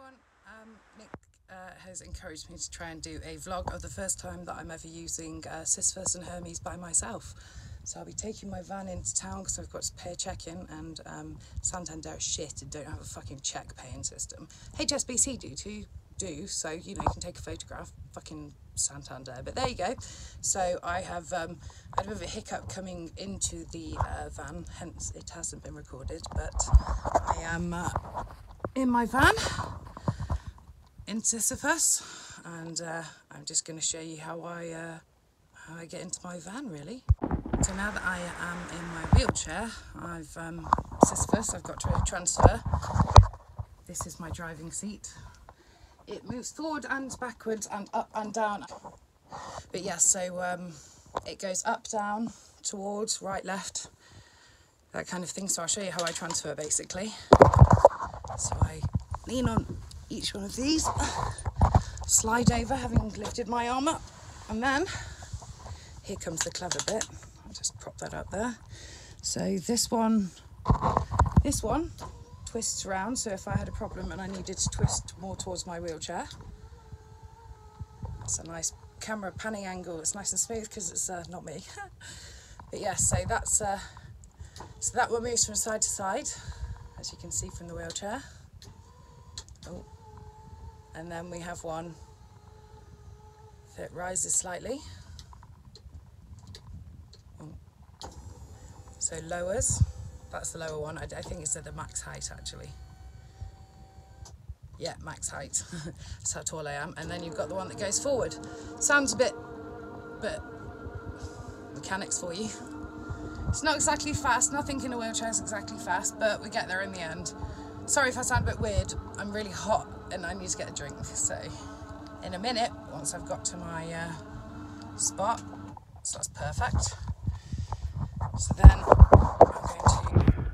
everyone. Um, Nick uh, has encouraged me to try and do a vlog of the first time that I'm ever using uh, Sisyphus and Hermes by myself. So I'll be taking my van into town because I've got to pay a check-in and um, Santander is shit and don't have a fucking check paying system. HSBC do too, do, so you know you can take a photograph, fucking Santander, but there you go. So I have um, had a bit of a hiccup coming into the uh, van, hence it hasn't been recorded, but I am uh, in my van in Sisyphus and uh, I'm just going to show you how I, uh, how I get into my van really. So now that I am in my wheelchair, I've um, Sisyphus, I've got to transfer. This is my driving seat. It moves forward and backwards and up and down. But yes, yeah, so um, it goes up, down, towards, right, left, that kind of thing. So I'll show you how I transfer basically. So I lean on each one of these, slide over having lifted my arm up, and then here comes the clever bit. I'll just prop that up there. So this one, this one twists around. So if I had a problem and I needed to twist more towards my wheelchair, that's a nice camera panning angle. It's nice and smooth because it's uh, not me. but yeah, so that's uh, so that one moves from side to side, as you can see from the wheelchair. Oh, and then we have one that rises slightly. So lowers, that's the lower one. I, I think it's at the max height actually. Yeah, max height. That's how tall I am. And then you've got the one that goes forward. Sounds a bit, but mechanics for you. It's not exactly fast. Nothing in a wheelchair is exactly fast, but we get there in the end. Sorry if I sound a bit weird. I'm really hot and I need to get a drink. So in a minute, once I've got to my uh, spot, so that's perfect. So then I'm going to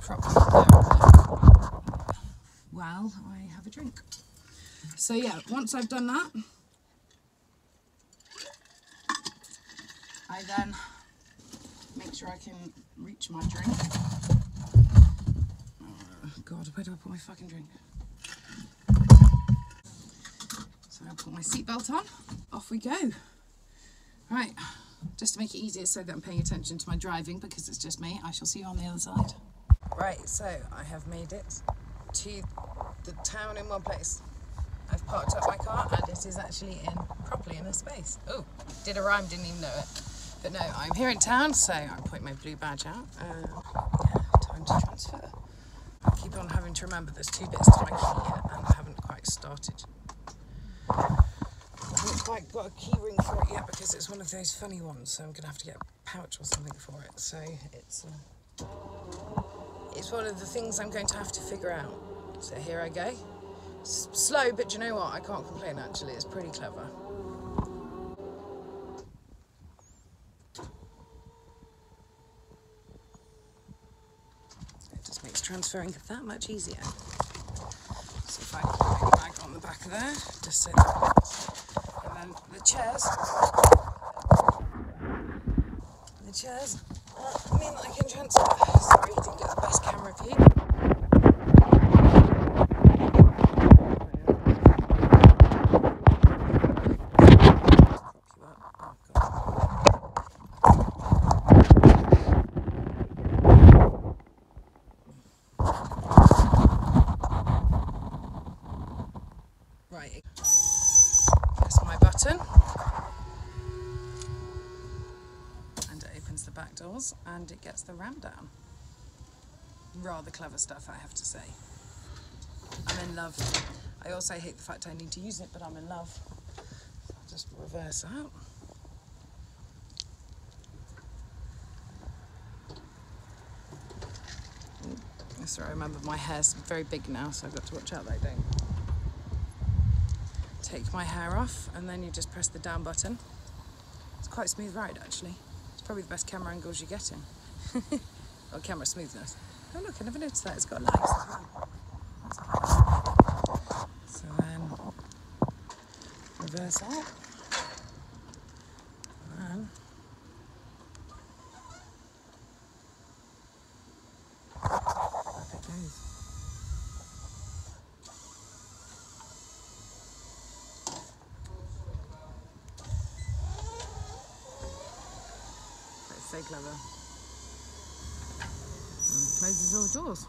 prop while I have a drink. So yeah, once I've done that, I then make sure I can reach my drink. Oh, God, where do I put my fucking drink? So I'll put my seatbelt on, off we go. Right, just to make it easier so that I'm paying attention to my driving because it's just me, I shall see you on the other side. Right, so I have made it to the town in one place. I've parked up my car and it is actually in properly in a space. Oh, did a rhyme, didn't even know it. But no, I'm here in town, so I'll point my blue badge out. Yeah, time to transfer. I keep on having to remember there's two bits to my key and I haven't quite started. I haven't quite got a key ring for it yet because it's one of those funny ones, so I'm going to have to get a pouch or something for it. So it's, uh, it's one of the things I'm going to have to figure out. So here I go. Slow, but you know what? I can't complain actually. It's pretty clever. It just makes transferring that much easier. So if I put my bag on the back there, just so and then the chairs, the chairs uh, I mean I can transfer. Sorry, didn't get the best camera view. Right, press my button and it opens doors and it gets the ram down. Rather clever stuff, I have to say. I'm in love. I also hate the fact I need to use it, but I'm in love. So I'll just reverse out. Sorry, I remember my hair's very big now, so I've got to watch out that I don't take my hair off and then you just press the down button. It's quite a smooth ride actually. Probably the best camera angles you're getting. or camera smoothness. Oh look, I never noticed that. It's got lights. So then reverse out. Goes. So clever. And closes all the doors.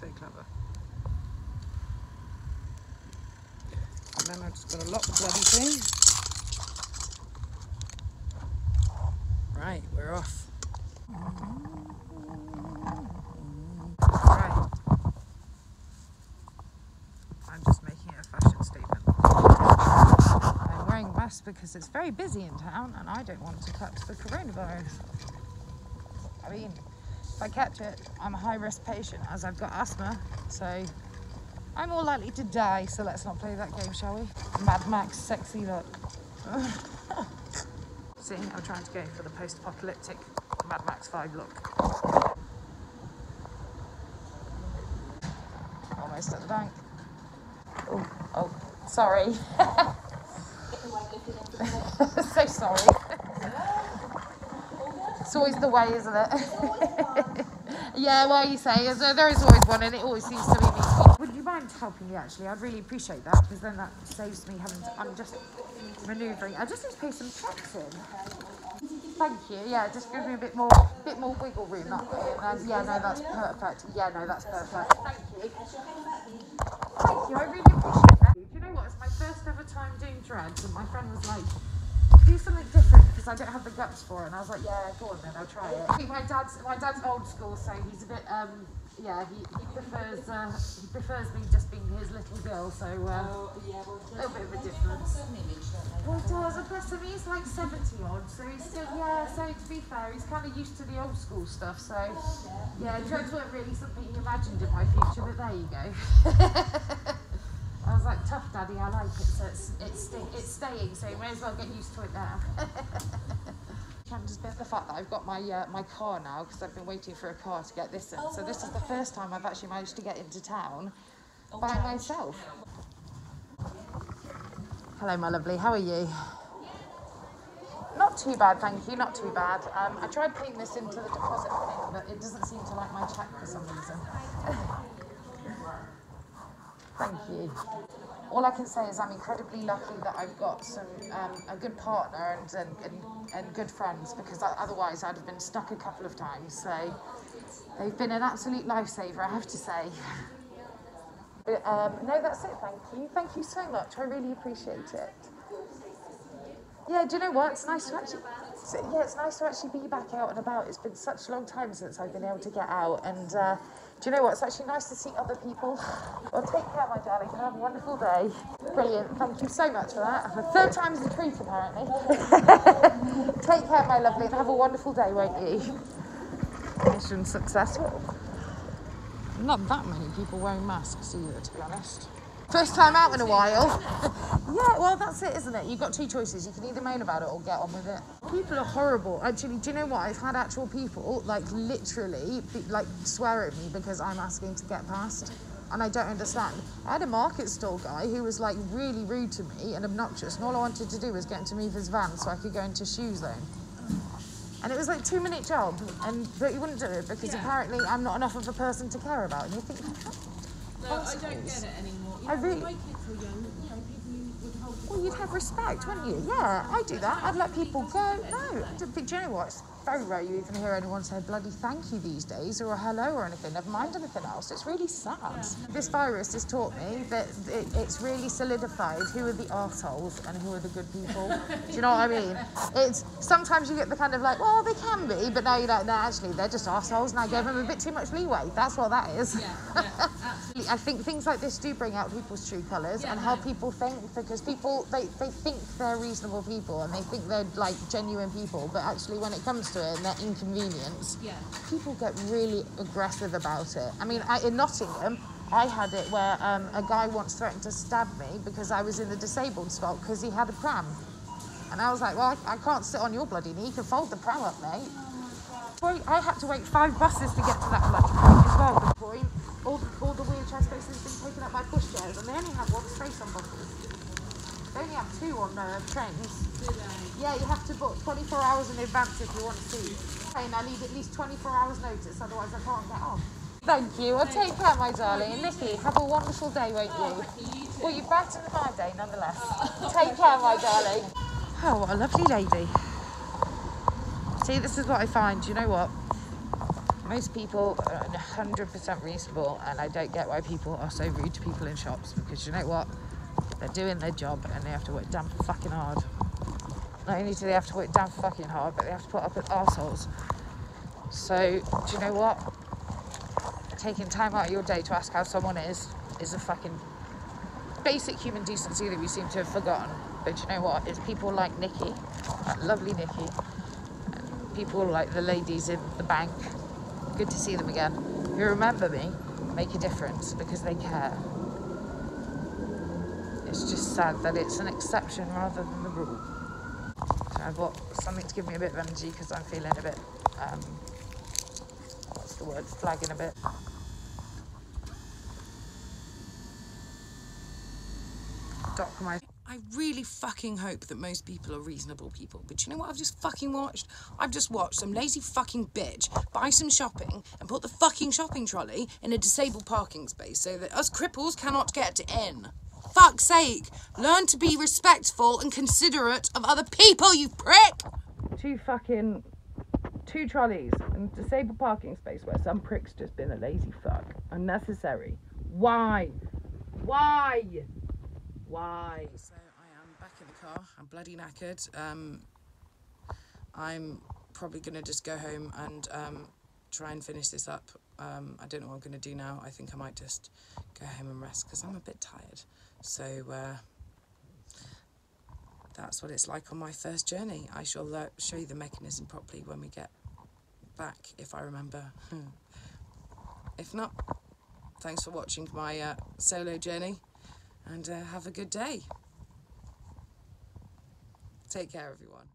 So clever. And then I just got to lock the bloody thing. Right, we're off. Right. I'm just making a fashion statement. I'm wearing masks because it's very busy in town and I don't want to catch the coronavirus. I mean, if I catch it, I'm a high risk patient as I've got asthma, so I'm more likely to die. So let's not play that game, shall we? Mad Max, sexy look. See, I'm trying to go for the post apocalyptic Mad Max 5 look. Almost at the bank. Oh, oh, sorry. so sorry. It's always the way, isn't it? yeah, well, you say, there is always one, and it always seems to be me. Would you mind helping me, actually? I'd really appreciate that, because then that saves me having to, I'm just manoeuvring. I just need to pay some checks in. Thank you. Yeah, just give me a bit more, bit more wiggle room that way. Then, yeah, no, that's perfect. Yeah, no, that's perfect. Thank you. Thank you. I really appreciate that. Do you know what? It's my first ever time doing dreads, and my friend was like, "Do something different," because I don't have the guts for it. And I was like, "Yeah, go on then. I'll try it." My dad's my dad's old school, so he's a bit um. Yeah, he, he prefers uh, he prefers me just being his little girl, so uh, a little bit of a difference. Well, it does. And plus, him, he's like 70 odd, so he's still, yeah, so to be fair, he's kind of used to the old school stuff, so yeah, drugs weren't really something he imagined in my future, but there you go. Was like, tough daddy, I like it, so it's, it's, it's staying, so you may as well get used to it now. To bear the fact that I've got my uh, my car now because I've been waiting for a car to get this in. So this is the first time I've actually managed to get into town by myself. Hello, my lovely. How are you? Not too bad, thank you. Not too bad. Um, I tried putting this into the deposit thing, but it doesn't seem to like my check for some reason. thank you. All I can say is I'm incredibly lucky that I've got some um, a good partner and, and, and, good friends because otherwise I'd have been stuck a couple of times. So they've been an absolute lifesaver, I have to say. But, um, no, that's it. Thank you. Thank you so much. I really appreciate it. Yeah, do you know what? It's nice to actually. Yeah, it's nice to actually be back out and about. It's been such a long time since I've been able to get out, and uh, do you know what? It's actually nice to see other people. Well, take care, my darling. Have a wonderful day. Brilliant. Thank you so much for that. Third time's the treat, apparently. take care, my lovely, and have a wonderful day, won't you? Mission successful. Not that many people wearing masks either, to be honest. First time out in a while. yeah, well, that's it, isn't it? You've got two choices. You can either moan about it or get on with it. People are horrible. Actually, do you know what? I've had actual people, like, literally, be, like, swear at me because I'm asking to get past. And I don't understand. I had a market stall guy who was, like, really rude to me and obnoxious. And all I wanted to do was get him to move his van so I could go into shoe zone. And it was like two minute job, and but he wouldn't do it because apparently I'm not enough of a person to care about. And you think, No, I don't get it anymore. You I really- my kids were young, you know, people would hold well, you'd have respect, wouldn't you? Yeah, I do that. I'd let people go. No, but do you know what? It's very rare you even hear anyone say bloody thank you these days or a hello or anything. Never mind anything else. It's really sad. This virus has taught me that it, it's really solidified who are the arseholes and who are the good people. do you know what I mean? It's sometimes you get the kind of like, well, they can be, but now you're like, no, actually, they're just arseholes, and I gave them a bit too much leeway. That's what that is. Yeah, yeah. I think things like this do bring out people's true colours Yeah, and how people think because people they, they think they're reasonable people and they think they're like genuine people, but actually when it comes to it and they're inconvenienced, Yeah. people get really aggressive about it. I mean, I, in Nottingham, I had it where um, a guy once threatened to stab me because I was in the disabled spot because he had a pram. And I was like, well, I, I can't sit on your bloody knee. You can fold the pram up, mate. Wait, I had to wait five buses to get to that bloody point as well. The point, all the, all the wheelchair spaces have been taken up by pushchairs, and they only have one space on buses. They only have two on uh, trains. Yeah, you have to book 24 hours in advance if you want to see. And I need at least 24 hours notice, otherwise I can't get on. Thank you. Well, take care, my darling. Nikki, have a wonderful day, won't you? Well, you're back in the my day nonetheless. Take care, my darling. Oh, what a lovely lady. See, this is what I find. You know what? Most people are 100% reasonable, and I don't get why people are so rude to people in shops because you know what? They're doing their job and they have to work damn fucking hard. Not only do they have to work damn fucking hard, but they have to put up with arseholes. So, do you know what? Taking time out of your day to ask how someone is is a fucking basic human decency that we seem to have forgotten. But you know what? It's people like Nikki, lovely Nikki, people like the ladies in the bank. Good to see them again. You remember me, make a difference because they care. It's just sad that it's an exception rather than the rule. So I bought something to give me a bit of energy because I'm feeling a bit, um, what's the word, flagging a bit. Dock my I really fucking hope that most people are reasonable people. But you know what I've just fucking watched? I've just watched some lazy fucking bitch buy some shopping and put the fucking shopping trolley in a disabled parking space so that us cripples cannot get in. Fuck's sake! Learn to be respectful and considerate of other people, you prick! two fucking two trolleys and disabled parking space where some prick's just been a lazy fuck. Unnecessary. Why? Why? Why? So I am back in the car. I'm bloody knackered. Um, I'm probably gonna just go home and um, try and finish this up. Um, I don't know what I'm gonna do now. I think I might just go home and rest because I'm a bit tired. So uh, that's what it's like on my first journey. I shall show you the mechanism properly when we get back, if I remember. if not, thanks for watching my uh, solo journey and uh, have a good day. Take care, everyone.